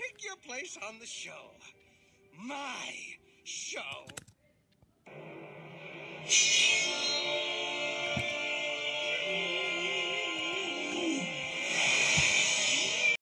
Take your place on the show. My show.